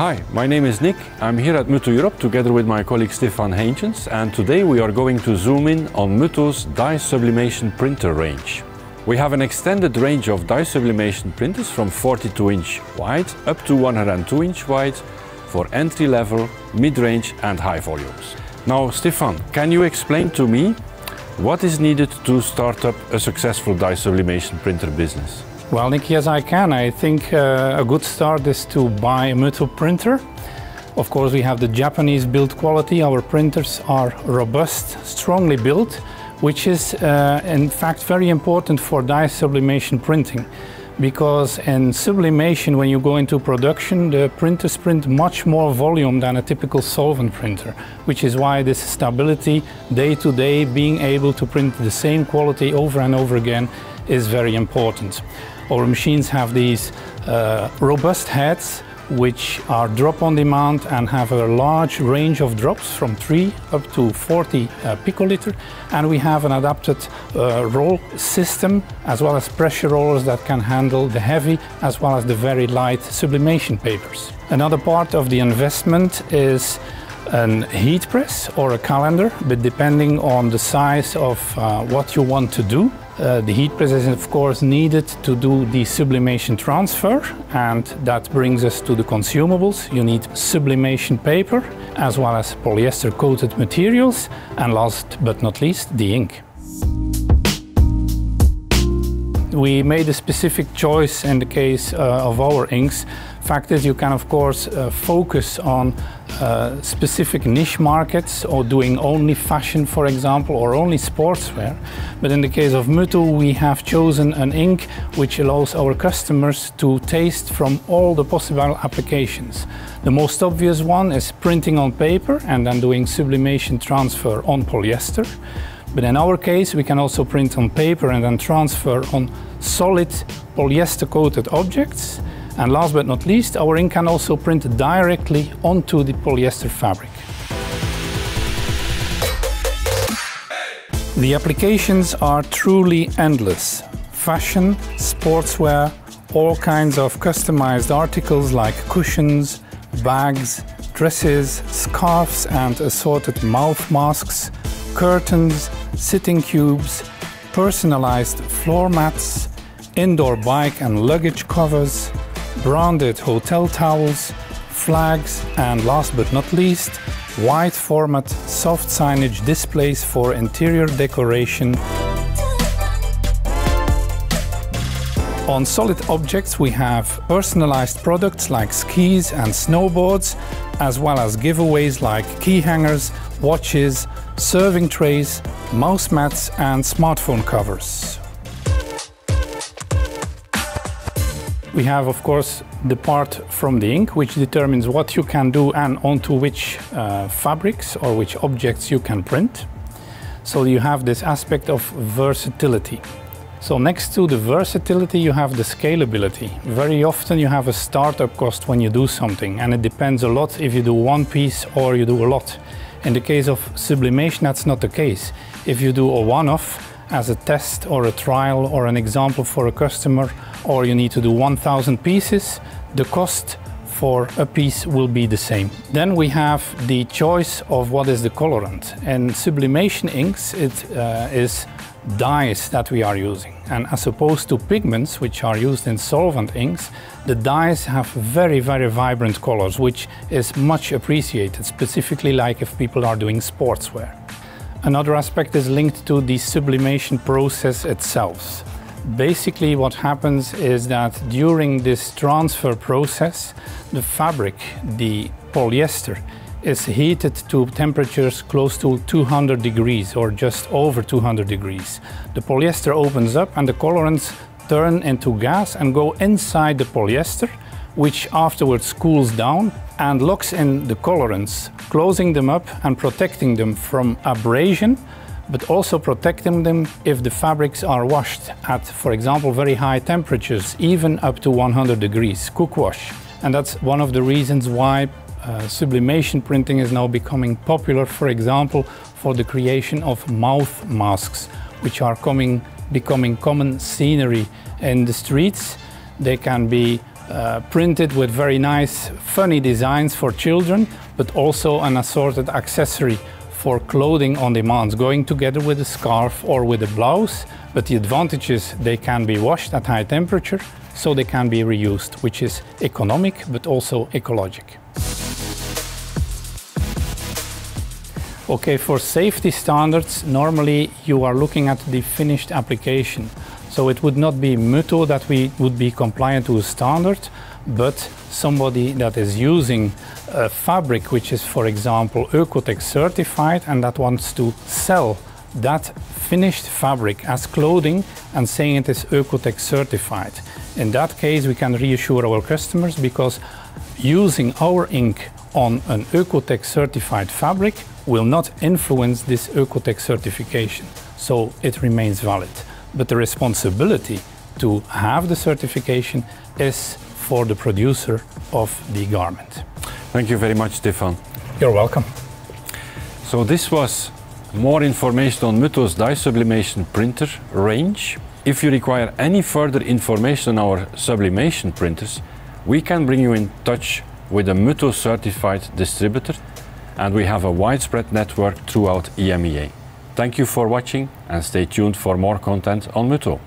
Hi, my name is Nick. I'm here at Mutoh Europe together with my colleague Stefan Heintjens and today we are going to zoom in on Mutoh's dye sublimation printer range. We have an extended range of dye sublimation printers from 42 inch wide up to 102 inch wide for entry level, mid-range and high volumes. Now Stefan, can you explain to me what is needed to start up a successful dye sublimation printer business? Well, Nick, yes, I can. I think uh, a good start is to buy a Mutoh printer. Of course, we have the Japanese build quality. Our printers are robust, strongly built, which is uh, in fact very important for dye sublimation printing. Because in sublimation, when you go into production, the printers print much more volume than a typical solvent printer, which is why this stability, day to day, being able to print the same quality over and over again is very important. Our machines have these uh, robust heads which are drop on demand and have a large range of drops from 3 up to 40 uh, picoliter and we have an adapted uh, roll system as well as pressure rollers that can handle the heavy as well as the very light sublimation papers. Another part of the investment is a heat press or a calender, but depending on the size of uh, what you want to do. Uh, the heat press is of course needed to do the sublimation transfer and that brings us to the consumables. You need sublimation paper as well as polyester coated materials and last but not least the ink. We made a specific choice in the case uh, of our inks. Fact is you can of course uh, focus on uh, specific niche markets or doing only fashion, for example, or only sportswear. But in the case of Mutoh, we have chosen an ink which allows our customers to taste from all the possible applications. The most obvious one is printing on paper and then doing sublimation transfer on polyester. But in our case, we can also print on paper and then transfer on solid polyester coated objects. And last but not least, our ink can also print directly onto the polyester fabric. The applications are truly endless. Fashion, sportswear, all kinds of customized articles like cushions, bags, dresses, scarves and assorted mouth masks, curtains, sitting cubes, personalized floor mats, indoor bike and luggage covers, branded hotel towels, flags and last but not least, wide format soft signage displays for interior decoration. On solid objects we have personalized products like skis and snowboards, as well as giveaways like key hangers, watches, serving trays, mouse mats and smartphone covers. We have, of course, the part from the ink, which determines what you can do and onto which uh, fabrics or which objects you can print. So you have this aspect of versatility. So next to the versatility, you have the scalability. Very often you have a startup cost when you do something, and it depends a lot if you do one piece or you do a lot. In the case of sublimation, that's not the case. If you do a one-off, as a test or a trial or an example for a customer or you need to do 1000 pieces, the cost for a piece will be the same. Then we have the choice of what is the colorant. And sublimation inks, it uh, is dyes that we are using. And as opposed to pigments, which are used in solvent inks, the dyes have very, very vibrant colors, which is much appreciated, specifically like if people are doing sportswear. Another aspect is linked to the sublimation process itself. Basically what happens is that during this transfer process, the fabric, the polyester, is heated to temperatures close to 200 degrees or just over 200 degrees. The polyester opens up and the colorants turn into gas and go inside the polyester which afterwards cools down and locks in the colorants, closing them up and protecting them from abrasion, but also protecting them if the fabrics are washed at, for example, very high temperatures, even up to 100 degrees, cook wash. And that's one of the reasons why uh, sublimation printing is now becoming popular, for example, for the creation of mouth masks, which are coming, becoming common scenery in the streets. They can be uh, printed with very nice, funny designs for children, but also an assorted accessory for clothing on demand, going together with a scarf or with a blouse. But the advantage is they can be washed at high temperature, so they can be reused, which is economic but also ecologic. Okay, for safety standards, normally you are looking at the finished application. So it would not be Mutoh that we would be compliant to a standard, but somebody that is using a fabric which is, for example, Oeko-Tex certified and that wants to sell that finished fabric as clothing and saying it is Oeko-Tex certified. In that case, we can reassure our customers because using our ink on an Oeko-Tex certified fabric will not influence this Oeko-Tex certification, so it remains valid. But the responsibility to have the certification is for the producer of the garment. Thank you very much, Stefan. You're welcome. So this was more information on Mutoh's dye sublimation printer range. If you require any further information on our sublimation printers, we can bring you in touch with a Mutoh certified distributor and we have a widespread network throughout EMEA. Thank you for watching and stay tuned for more content on Mutoh.